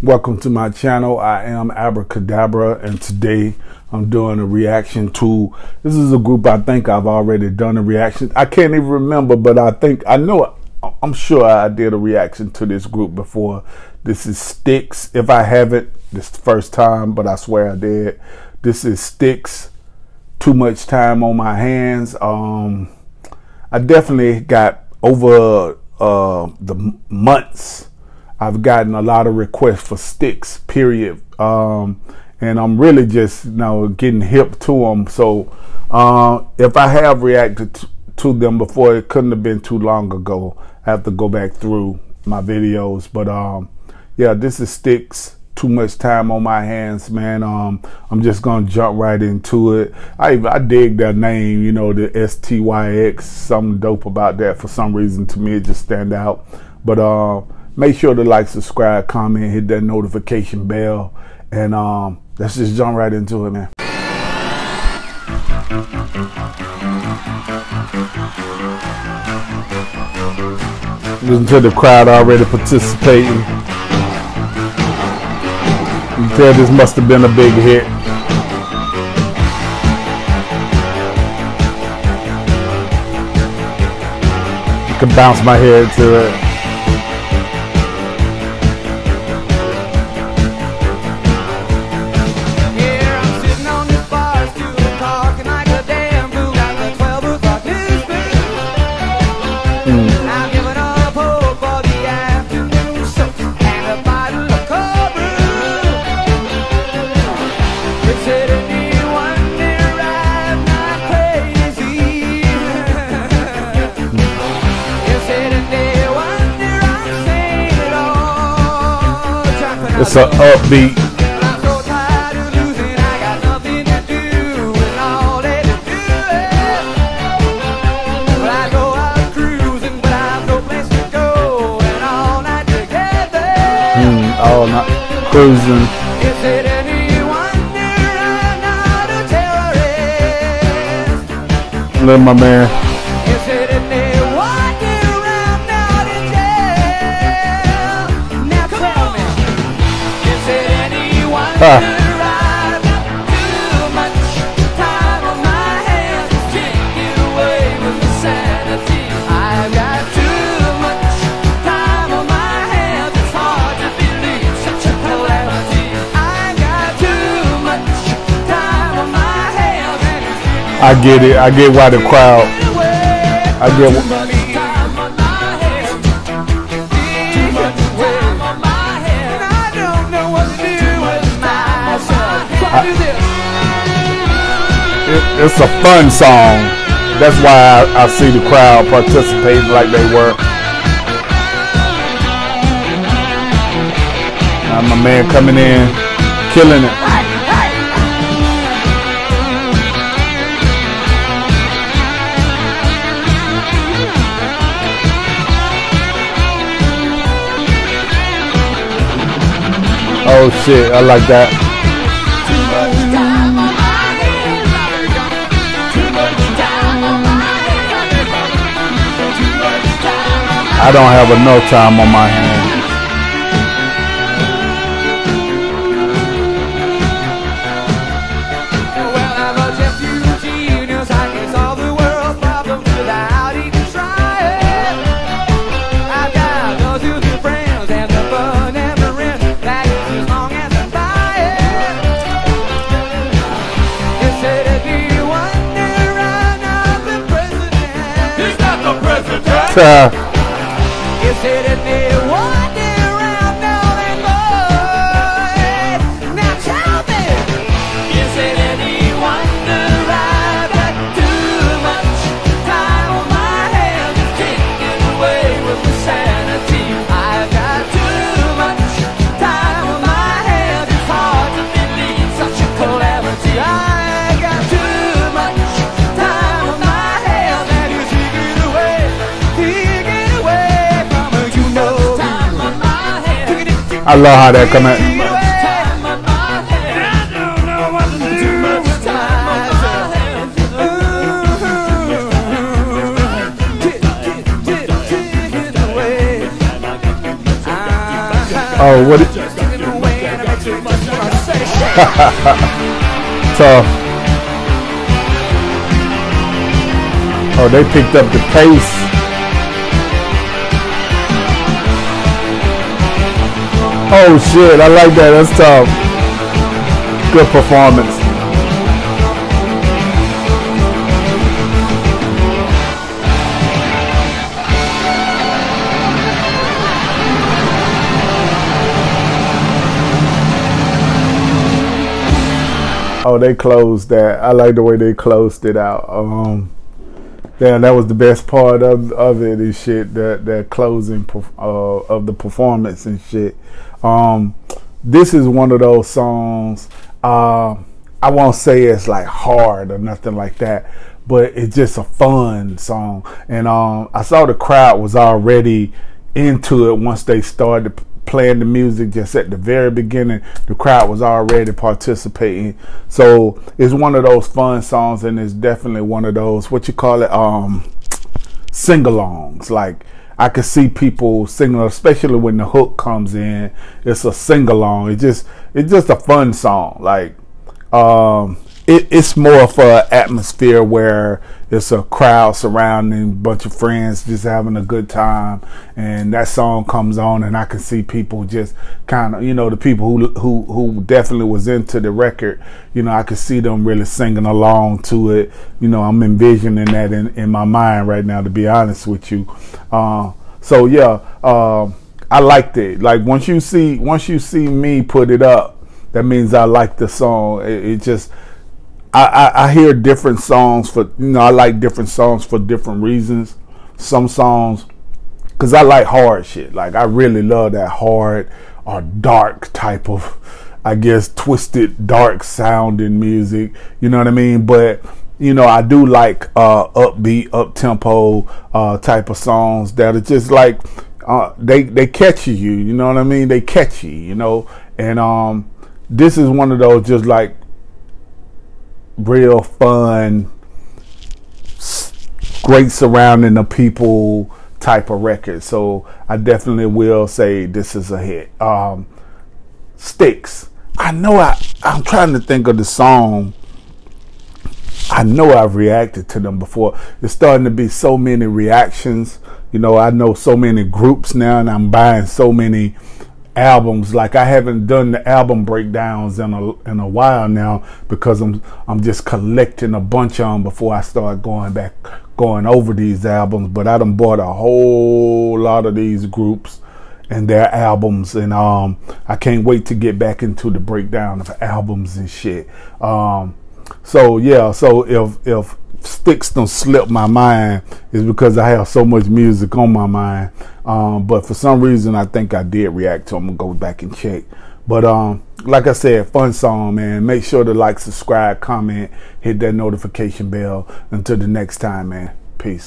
Welcome to my channel. I am Abracadabra, and today I'm doing a reaction to. This is a group I think I've already done a reaction. I can't even remember, but I think I know. I'm sure I did a reaction to this group before. This is Styx If I haven't, this the first time, but I swear I did. This is Styx Too much time on my hands. Um, I definitely got over uh, the months I've gotten a lot of requests for Styx, period. Um, and I'm really just you getting hip to them. So uh, if I have reacted to, them before, it couldn't have been too long ago. I have to go back through my videos, but um, yeah, this is Styx. Too much time on my hands, man. Um, I'm just gonna jump right into it. I I dig their name, you know, the S T Y X. Something dope about that for some reason. To me, it just stand out. But uh, Make sure to like, subscribe, comment, hit that notification bell, and um, let's just jump right into it, man. Listen to the crowd already participating. You tell this must have been a big hit. I can bounce my head to it. An upbeat. Mm, all night cruising. Live my man. I get it. I get why the crowd. I get. It's a fun song. That's why I, I see the crowd participating like they were. Now my man coming in, killing it. Oh shit, I like that. I don't have enough time on my hands. Uh, baby I love how that come out. Oh, what? It, Tough. Oh, they picked up the pace. Oh shit, I like that. That's tough. Good performance. Oh, they closed that. I like the way they closed it out. Um, damn, that was the best part of of it and shit. That that closing uh, of the performance and shit. Um, this is one of those songs. Uh, I won't say it's like hard or nothing like that, but it's just a fun song. And um, I saw the crowd was already into it once they started playing the music just at the very beginning the crowd was already participating so it's one of those fun songs and it's definitely one of those what you call it um sing-alongs like I could see people singing, especially when the hook comes in. It's a sing along. It's just it's just a fun song. Like um, it, it's more of an atmosphere where it's a crowd surrounding a bunch of friends just having a good time. And that song comes on and I can see people just kind of you know the people who who who definitely was into the record you know I could see them really singing along to it. You know I'm envisioning that in, in my mind right now to be honest with you. Uh, so yeah uh, I liked it. Like once you see once you see me put it up that means I like the song. It, it just I, I, I hear different songs for you know I like different songs for different reasons. Some songs, cause I like hard shit. Like I really love that hard or dark type of, I guess twisted dark sounding music. You know what I mean? But you know I do like uh, upbeat, up tempo uh, type of songs that are just like uh, they they catch you. You know what I mean? They catch you. You know, and um, this is one of those just like real fun, great surrounding the people type of record. So I definitely will say this is a hit. Um, Styx. I know I I'm trying to think of the song. I know I've reacted to them before. It's starting to be so many reactions. You know, I know so many groups now and I'm buying so many albums. Like I haven't done the album breakdowns in a in a while now because I'm I'm just collecting a bunch of them before I start going back going over these albums. But I done bought a whole lot of these groups and their albums and um I can't wait to get back into the breakdown of albums and shit. Um so yeah, so if if Styx don't slip my mind is because I have so much music on my mind. Um, but for some reason, I think I did react to them. I'm gonna go back and check. But um, like I said, fun song, man. Make sure to like, subscribe, comment, hit that notification bell. Until the next time, man. Peace.